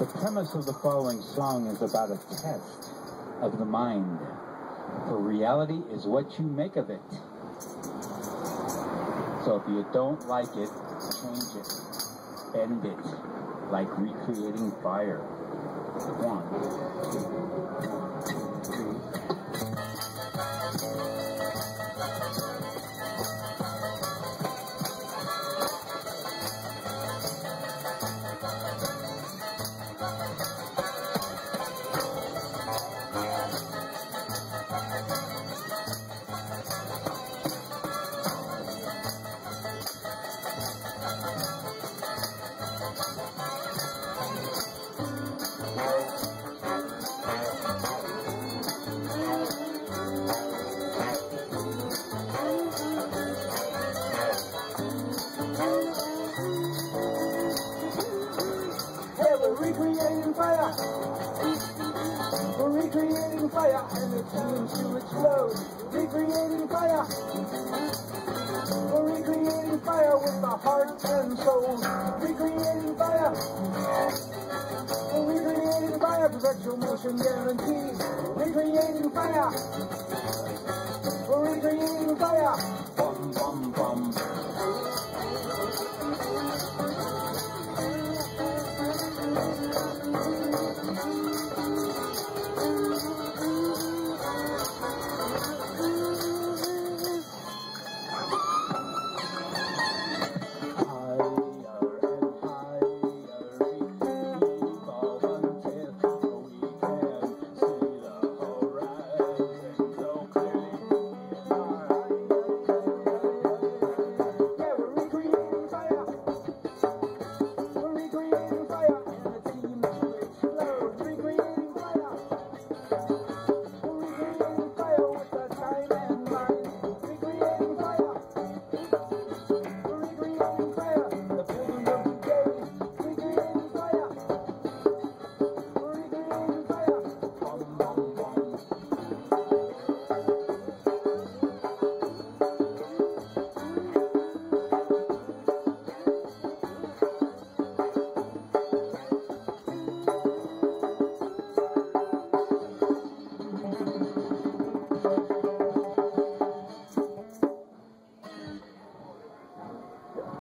The premise of the following song is about a test of the mind. For reality is what you make of it. So if you don't like it, change it. Bend it. Like recreating fire. One, two, three. Recreating fire. We're recreating fire, and it seems to explode. Recreating fire. We're recreating fire with the heart and soul. Recreating fire. We're recreating fire, perpetual motion guarantee. Recreating fire.